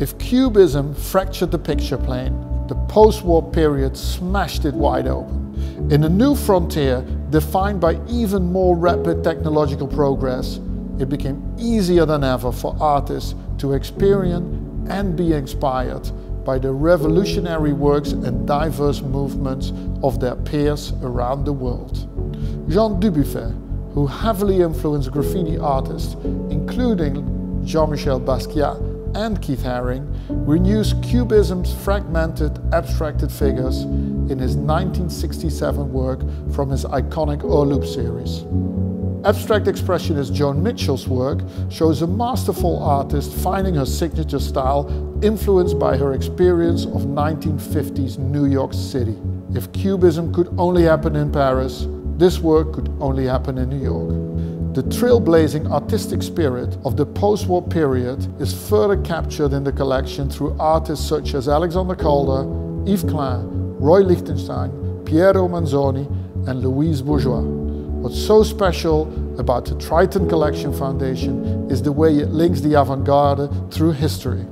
If Cubism fractured the picture plane, the post-war period smashed it wide open. In a new frontier, defined by even more rapid technological progress, it became easier than ever for artists to experience and be inspired by the revolutionary works and diverse movements of their peers around the world. Jean Dubuffet, who heavily influenced graffiti artists, including Jean-Michel Basquiat and Keith Haring, renews Cubism's fragmented, abstracted figures in his 1967 work from his iconic Hourloupe series. Abstract expressionist Joan Mitchell's work shows a masterful artist finding her signature style influenced by her experience of 1950s New York City. If Cubism could only happen in Paris, this work could only happen in New York. The trailblazing artistic spirit of the post-war period is further captured in the collection through artists such as Alexander Calder, Yves Klein, Roy Lichtenstein, Piero Manzoni and Louise Bourgeois. What's so special about the Triton Collection Foundation is the way it links the avant-garde through history.